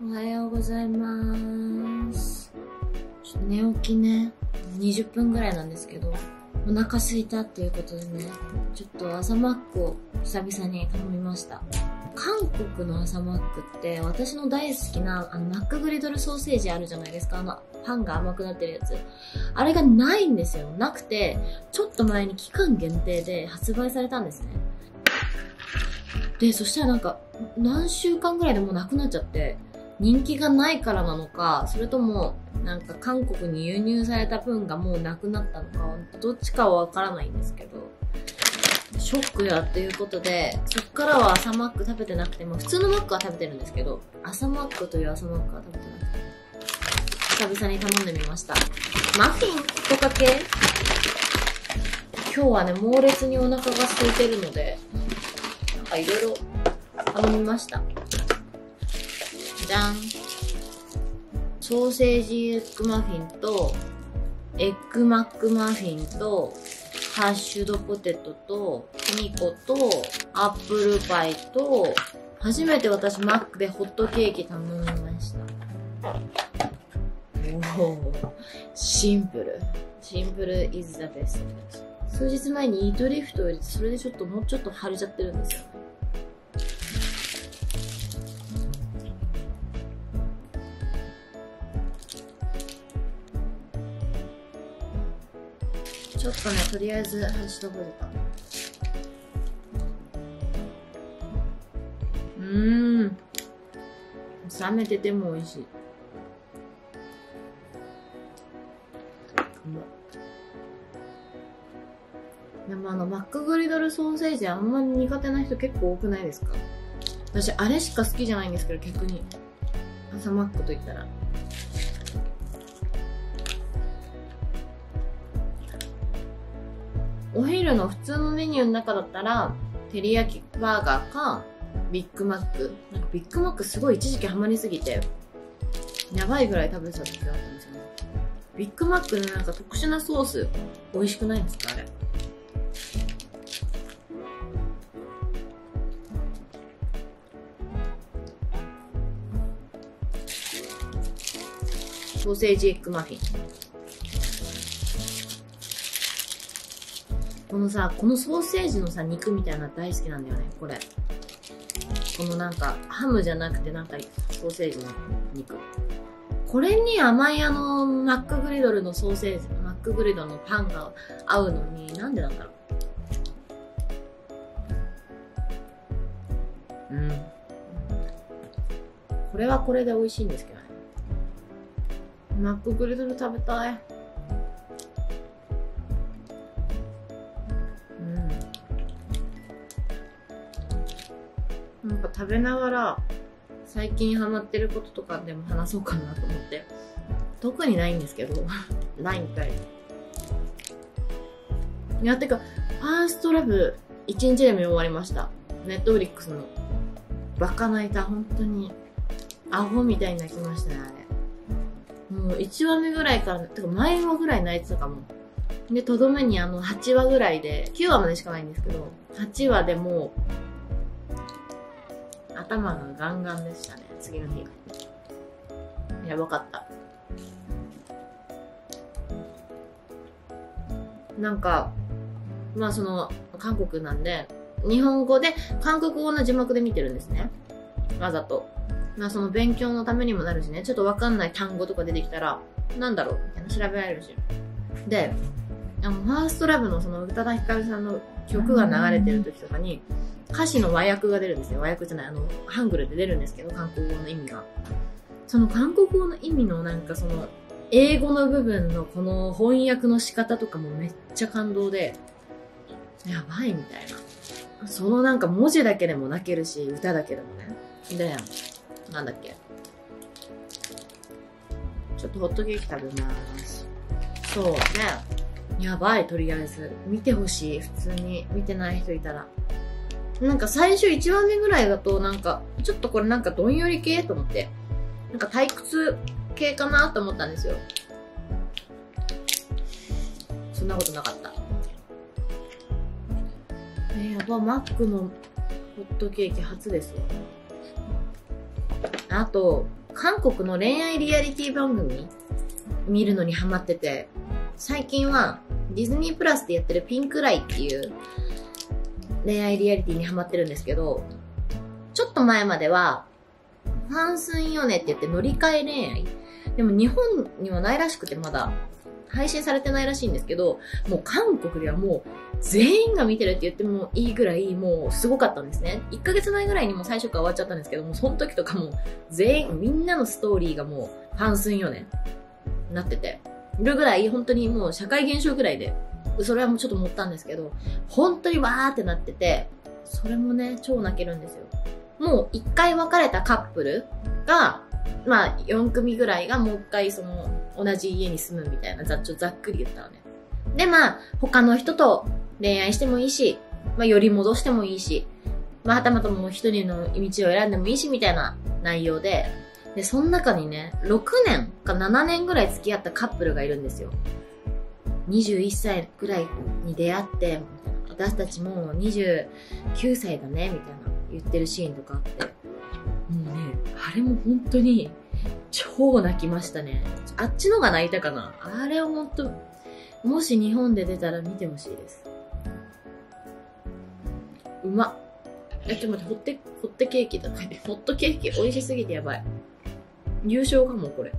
おはようございます。ちょっと寝起きね、20分ぐらいなんですけど、お腹空いたっていうことでね、ちょっと朝マックを久々に頼みました。韓国の朝マックって私の大好きなあのマックグリドルソーセージあるじゃないですか。あのパンが甘くなってるやつ。あれがないんですよ。なくてちょっと前に期間限定で発売されたんですね。でそしたらなんか何週間ぐらいでもうなくなっちゃって人気がないからなのかそれともなんか韓国に輸入された分がもうなくなったのかどっちかはわからないんですけどショックやっていうことで、そっからは朝マック食べてなくても、普通のマックは食べてるんですけど、朝マックという朝マックは食べてなくて、久々に頼んでみました。マフィンとか系今日はね、猛烈にお腹が空いてるので、なんかいろいろ頼みました。じゃん。ソーセージエッグマフィンと、エッグマックマフィンと、ハッシュドポテトと、2個と、アップルパイと、初めて私マックでホットケーキ頼みました。おおシンプル。シンプル is the best. 数日前にイートリフトを入れて、それでちょっともうちょっと腫れちゃってるんですよ。っとね、とりあえずハッシュドポテト。うん。冷めてても美味しい。でもあの、マックグリドルソーセージあんまり苦手な人結構多くないですか？私、あれしか好きじゃないんですけど、逆に。朝マックと言ったら。お昼の普通のメニューの中だったら、照り焼きバーガーか、ビッグマック。なんかビッグマックすごい一時期ハマりすぎて、やばいぐらい食べてた時があったんですよね。ビッグマックのなんか特殊なソース、美味しくないんですかあれ。ソーセージエッグマフィン。このさ、このソーセージのさ、肉みたいな大好きなんだよね、これ。このなんか、ハムじゃなくてなんか、ソーセージの肉。これに甘いあの、マックグリドルのソーセージ、マックグリドルのパンが合うのに、なんでなんだろう。うん。これはこれで美味しいんですけどね。マックグリドル食べたい。食べながら、最近ハマってることとかでも話そうかなと思って。特にないんですけど、ないみたい。いや、てか、ファーストラブ、一日で見終わりました。ネットフリックスの。バカ泣いた、本当に。アホみたいに泣きましたね、あれ。もう1話目ぐらいから、てか前話ぐらい泣いてたかも。で、とどめにあの8話ぐらいで、9話までしかないんですけど、8話でもう、頭がガンガンでしたね、次の日。やばかった。なんか、まあその、韓国なんで、日本語で、韓国語の字幕で見てるんですね。わざと。まあその勉強のためにもなるしね、ちょっとわかんない単語とか出てきたら、なんだろう？みたいな調べられるし。で、あの、ファーストラブのその宇多田ヒカルさんの曲が流れてる時とかに、歌詞の和訳が出るんですよ。和訳じゃない、あの、ハングルで出るんですけど、韓国語の意味が。その韓国語の意味のなんかその、英語の部分のこの翻訳の仕方とかもめっちゃ感動で、やばいみたいな。そのなんか文字だけでも泣けるし、歌だけでもね。で、なんだっけ。ちょっとホットケーキ食べます。そうね。やばい、とりあえず。見てほしい、普通に。見てない人いたら。なんか最初1話目ぐらいだと、なんか、ちょっとこれなんかどんより系と思って。なんか退屈系かなと思ったんですよ。そんなことなかった。えー、やば、マックのホットケーキ初ですわ。あと、韓国の恋愛リアリティ番組見るのにハマってて、最近はディズニープラスでやってるピンクライっていう恋愛リアリティにハマってるんですけど、ちょっと前までは、ファンスンヨネって言って乗り換え恋愛。でも日本にはないらしくてまだ配信されてないらしいんですけど、もう韓国ではもう全員が見てるって言ってもいいぐらいもうすごかったんですね。1ヶ月前ぐらいにも最初から終わっちゃったんですけども、その時とかも全員、みんなのストーリーがもうファンスンヨネなってて。るぐらい本当にもう社会現象ぐらいで、それはもうちょっと思ったんですけど、本当にわーってなってて、それもね、超泣けるんですよ。もう一回別れたカップルが、まあ4組ぐらいがもう一回その同じ家に住むみたいなざっちょざっくり言ったらね。でまあ他の人と恋愛してもいいし、まあ寄り戻してもいいし、まあはたまたもう一人の道を選んでもいいしみたいな内容で、で、その中にね、6年か7年ぐらい付き合ったカップルがいるんですよ。21歳ぐらいに出会って、私たちも29歳だね、みたいな言ってるシーンとかあって。もうね、あれも本当に超泣きましたね。あっちのが泣いたかなあれを本当、もし日本で出たら見てほしいです。うまっ。え、ちょっと待って、ホッテ、ホッテケーキだ。ホットケーキ美味しすぎてやばい。優勝かも、これ。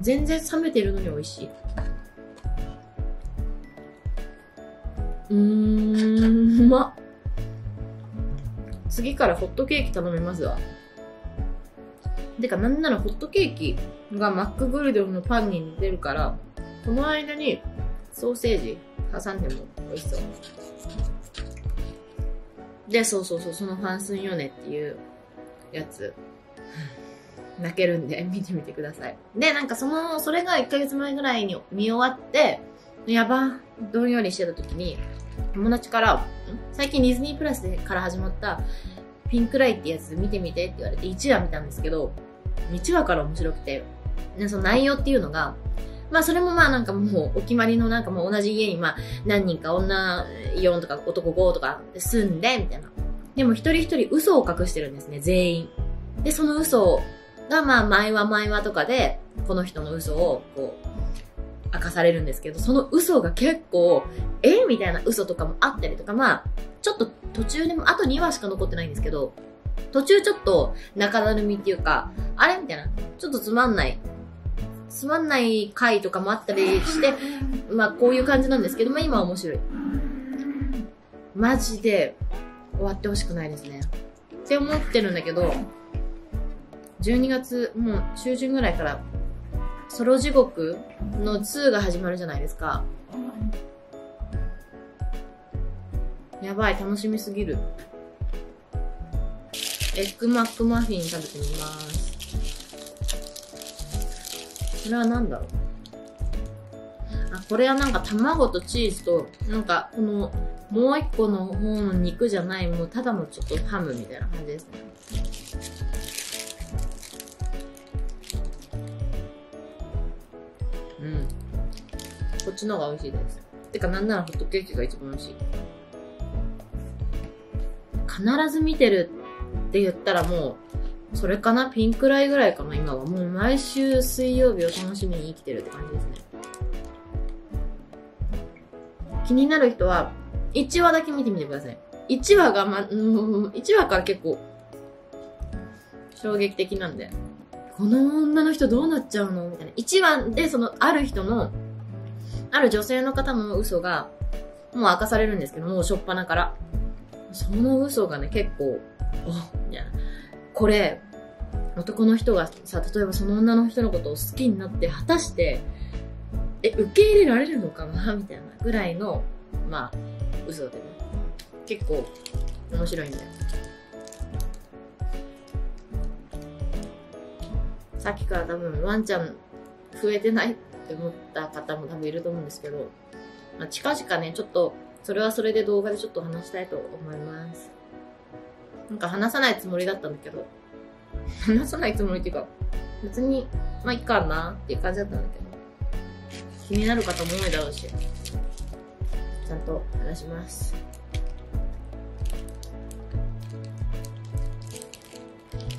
全然冷めてるのに美味しい。うーん、うまっ。次からホットケーキ頼みますわ。てか、なんならホットケーキがマックグルドのパンに似てるから、この間にソーセージ挟んでも美味しそう。で、そうそうそう、そのファンスンヨネっていうやつ。泣けるんで 見てみてください。で、なんかその、それが1ヶ月前ぐらいに見終わって、やば、どんよりしてた時に、友達から、最近ディズニープラスから始まったピンクライってやつ見てみてって言われて1話見たんですけど、1話から面白くて、でその内容っていうのが、まあそれもまあなんかもうお決まりのなんかもう同じ家にまあ何人か女4とか男5とか住んでみたいな。でも一人一人嘘を隠してるんですね、全員。で、その嘘が、まあ、前は前はとかで、この人の嘘を、こう、明かされるんですけど、その嘘が結構、えみたいな嘘とかもあったりとか、まあ、ちょっと途中でも、あと2話しか残ってないんですけど、途中ちょっと中だるみっていうか、あれみたいな、ちょっとつまんない、つまんない回とかもあったりして、まあこういう感じなんですけど、まあ今は面白い。マジで終わってほしくないですね。って思ってるんだけど、12月、もう中旬ぐらいから、ソロ地獄の2が始まるじゃないですか。やばい、楽しみすぎる。エッグマックマフィン食べてみます。これは何だろう？あ、これはなんか卵とチーズと、なんかこのもう一個の方の肉じゃない、もうただのちょっとハムみたいな感じですね。こっちの方が美味しいです。てか、なんならホットケーキが一番美味しい。必ず見てるって言ったらもう、それかなピンクライぐらいかな今は。もう毎週水曜日を楽しみに生きてるって感じですね。気になる人は、1話だけ見てみてください。1話がま、1話から結構、衝撃的なんで。この女の人どうなっちゃうの？みたいな。1話でその、ある人のある女性の方の嘘が、もう明かされるんですけども、しょっぱなから。その嘘がね、結構、おみたいな。これ、男の人がさ、例えばその女の人のことを好きになって、果たして、え、受け入れられるのかなみたいなぐらいの、まあ、嘘でね。結構、面白いんだよ。さっきから多分、ワンちゃん増えてないって思った方も多分いると思うんですけど、まあ、近々ね、ちょっと、それはそれで動画でちょっと話したいと思います。なんか話さないつもりだったんだけど、話さないつもりっていうか、別に、まあいいかなっていう感じだったんだけど、気になる方も多いだろうし、ちゃんと話します。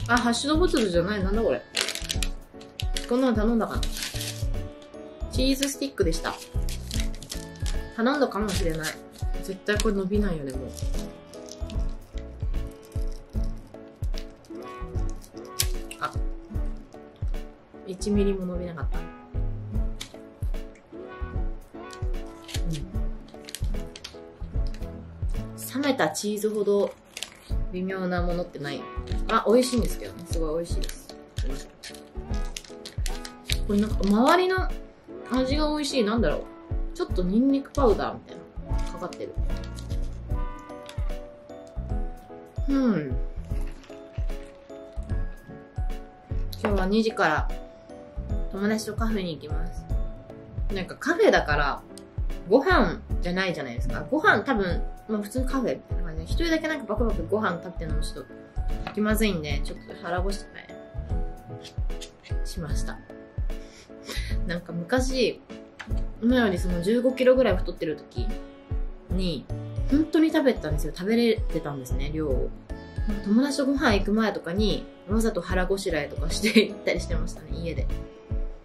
あ、ハッシュドポテトじゃない。なんだこれ。こんなの頼んだかな。チーズスティックでした。頼んだかもしれない。絶対これ伸びないよね、もう。あ。1ミリも伸びなかった。冷めたチーズほど微妙なものってない。あ、美味しいんですけどね。すごい美味しいです。これなんか周りの味が美味しい。なんだろう。ちょっとニンニクパウダーみたいな。かかってる。うん。今日は2時から友達とカフェに行きます。なんかカフェだから、ご飯じゃないじゃないですか。ご飯多分、まあ普通カフェみたいな感じで、一人だけなんかバクバクご飯食べてるのもちょっと気まずいんで、ちょっと腹ごしらえしました。なんか昔、今よりその15キロぐらい太ってる時に、本当に食べてたんですよ。食べれてたんですね、量を。友達とご飯行く前とかに、わざと腹ごしらえとかして 行ったりしてましたね、家で。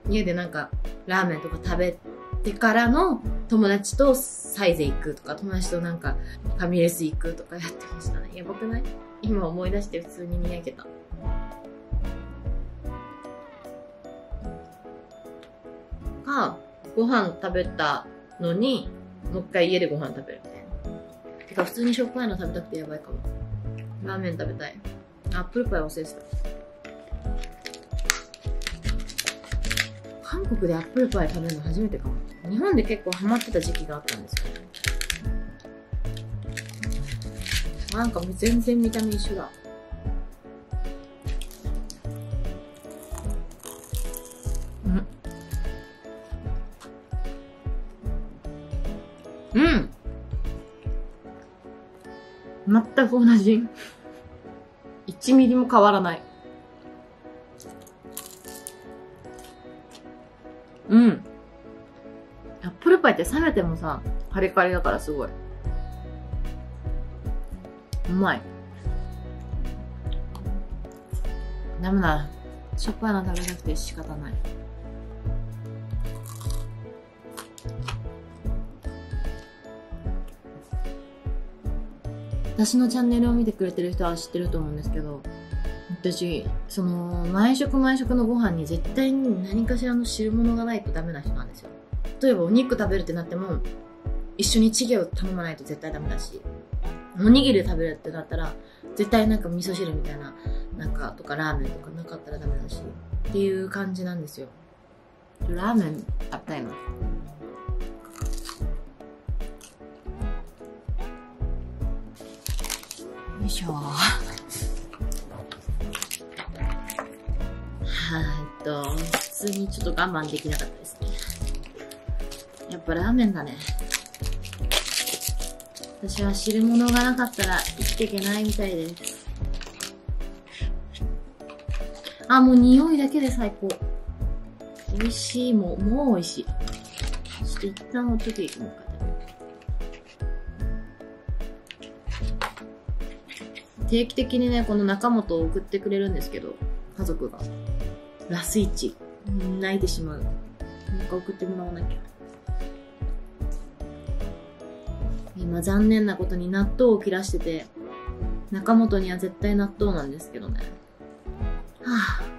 家でなんか、ラーメンとか食べてからの友達とサイゼ行くとか、友達となんかファミレス行くとかやってましたね。やばくない？今思い出して普通ににやけた。か、ご飯食べたのに、もう一回家でご飯食べるみたいな。てか普通にしょっぱいの食べたくてやばいかも。ラーメン食べたい。アップルパイ忘れてた。韓国でアップルパイ食べるの初めてかも。日本で結構ハマってた時期があったんですよね。なんか全然見た目一緒だ。く同じ。1ミリも変わらない。うん。アップルパイって冷めてもさ、カリカリだからすごい。うまい。ダメだ。しょっぱいの食べたくて仕方ない。私のチャンネルを見てくれてる人は知ってると思うんですけど、私、その、毎食毎食のご飯に絶対に何かしらの汁物がないとダメな人なんですよ。例えばお肉食べるってなっても、一緒にチゲを頼まないと絶対ダメだし、おにぎり食べるってなったら、絶対なんか味噌汁みたいな、なんか、とかラーメンとかなかったらダメだし、っていう感じなんですよ。ラーメンあったいの。よいしょ。はーっと、普通にちょっと我慢できなかったですね。やっぱラーメンだね。私は汁物がなかったら生きていけないみたいです。あ、もう匂いだけで最高。美味しい、もう、もう美味しい。ちょっと一旦ほっとけ、もう一回食べ定期的にね、この中本を送ってくれるんですけど、家族が。ラスイチ。泣いてしまう。なんか送ってもらわなきゃ。今残念なことに納豆を切らしてて、中本には絶対納豆なんですけどね。はぁ、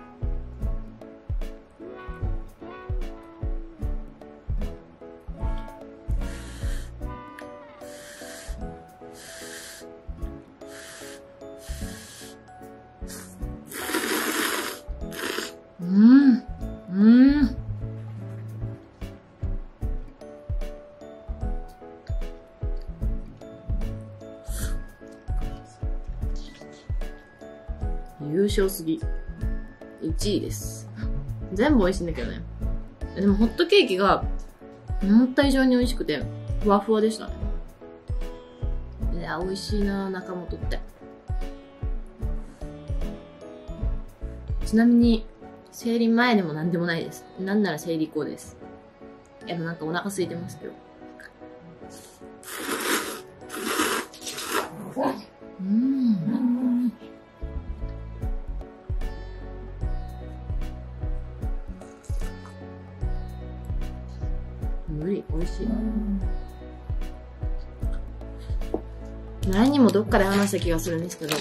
優勝すぎ。1位です。全部美味しいんだけどね。でもホットケーキが思った以上に美味しくて、ふわふわでしたね。いや、美味しいな中本って。ちなみに、生理前でも何でもないです。なんなら生理後です。やっぱなんかお腹空いてますけど。前にもどっかで話した気がするんですけど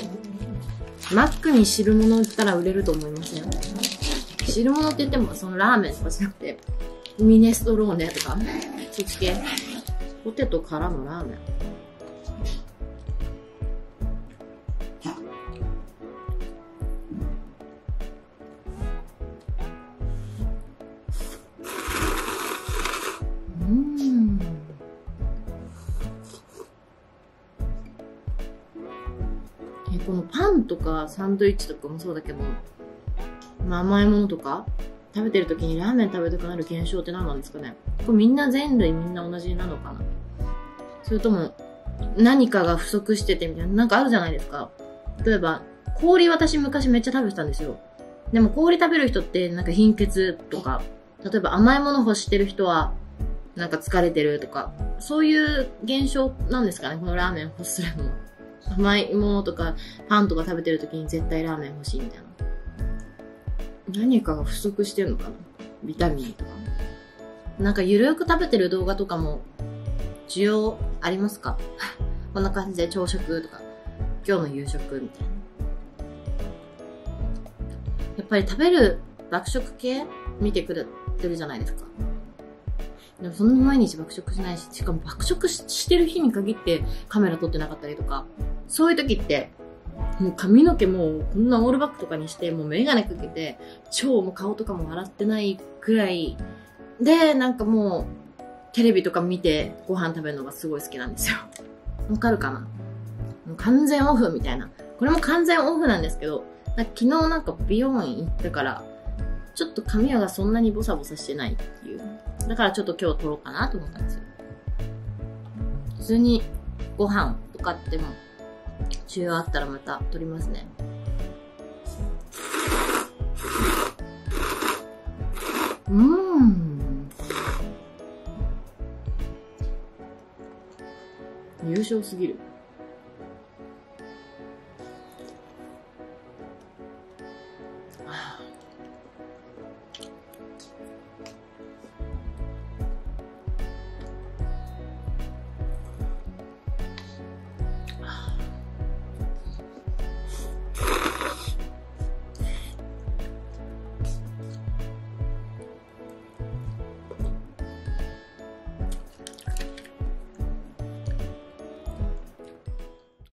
マックに汁物売ったら売れると思いません？汁物って言ってもそのラーメンとかじゃなくてミネストローネとかそっち系？ポテトからのラーメン。えこのパンとかサンドイッチとかもそうだけど、まあ、甘いものとか食べてる時にラーメン食べたくなる現象って何なんですかね？これみんな全類みんな同じなのかな？それとも何かが不足しててみたいな、なんかあるじゃないですか。例えば、氷私昔めっちゃ食べてたんですよ。でも氷食べる人ってなんか貧血とか、例えば甘いもの欲してる人はなんか疲れてるとか、そういう現象なんですかね、このラーメン欲するの。甘いものとかパンとか食べてる時に絶対ラーメン欲しいみたいな。何かが不足してるのかな？ビタミンとか？なんかゆるく食べてる動画とかも需要ありますか？こんな感じで朝食とか、今日の夕食みたいな。やっぱり食べる爆食系見てくれてるじゃないですか。でもそんな毎日爆食しないし、しかも爆食してる日に限ってカメラ撮ってなかったりとか、そういう時って、もう髪の毛もこんなオールバックとかにして、もうメガネかけて、超もう顔とかも洗ってないくらいで、なんかもう、テレビとか見てご飯食べるのがすごい好きなんですよ。わかるかな？完全オフみたいな。これも完全オフなんですけど、昨日なんか美容院行ったから、ちょっと髪がそんなにボサボサしてないっていう。だからちょっと今日撮ろうかなと思ったんですよ。普通にご飯とかっても、需要あったらまた撮りますね。うーん。優勝すぎる。